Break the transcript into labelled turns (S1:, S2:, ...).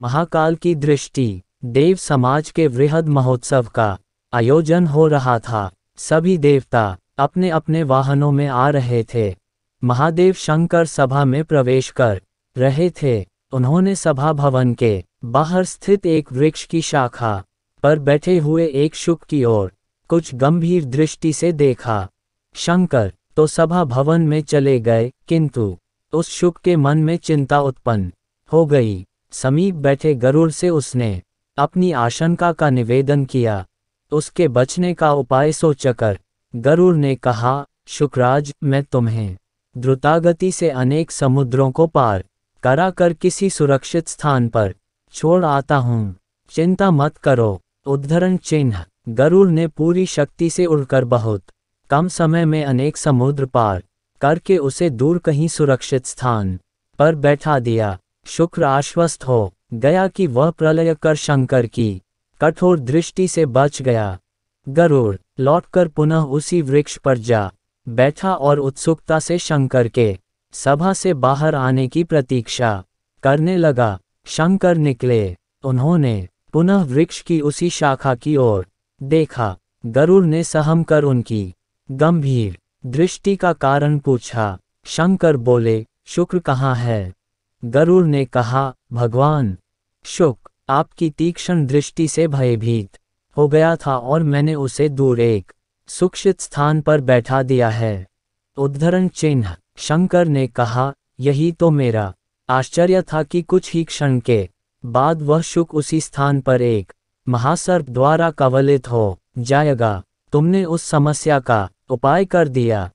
S1: महाकाल की दृष्टि, देव समाज के वृहद महोत्सव का आयोजन हो रहा था। सभी देवता अपने अपने वाहनों में आ रहे थे। महादेव शंकर सभा में प्रवेश कर रहे थे। उन्होंने सभा भवन के बाहर स्थित एक वृक्ष की शाखा पर बैठे हुए एक शुक की ओर कुछ गंभीर दृष्टि से देखा। शंकर तो सभा भवन में चले गए, किंतु उस शुक के मन में चिंता उत्पन्न हो गई। समीप बैठे गरुड़ से उसने अपनी आशंका का निवेदन किया। उसके बचने का उपाय सोचकर गरुड़ ने कहा, शुक्राज, मैं तुम्हें द्रुतागति से अनेक समुद्रों को पार करा कर किसी सुरक्षित स्थान पर छोड़ आता हूँ। चिंता मत करो, उद्धरण चिन्ह गरुड़ ने पूरी शक्ति से उड़कर बहुत कम समय में अनेक समुद्र पार करके उसे दूर कहीं सुरक्षित स्थान पर बैठा दिया। शुक्र आश्वस्त हो गया कि वह प्रलय कर शंकर की कठोर दृष्टि से बच गया। गरुड़ लौटकर पुनः उसी वृक्ष पर जा बैठा और उत्सुकता से शंकर के सभा से बाहर आने की प्रतीक्षा करने लगा। शंकर निकले। उन्होंने पुनः वृक्ष की उसी शाखा की ओर देखा। गरुड़ ने सहम कर उनकी गंभीर दृष्टि का कारण पूछा। शंकर बोले, शुक्र कहाँ है? गरुड़ ने कहा, भगवान, शुक, आपकी तीक्ष्ण दृष्टि से भयभीत हो गया था और मैंने उसे दूर एक सुक्षित स्थान पर बैठा दिया है। उद्धरण चिन्ह, शंकर ने कहा, यही तो मेरा आश्चर्य था कि कुछ ही क्षण के बाद वह शुक उसी स्थान पर एक महासर्प द्वारा कवलित हो जाएगा। तुमने उस समस्या का उपाय कर दिया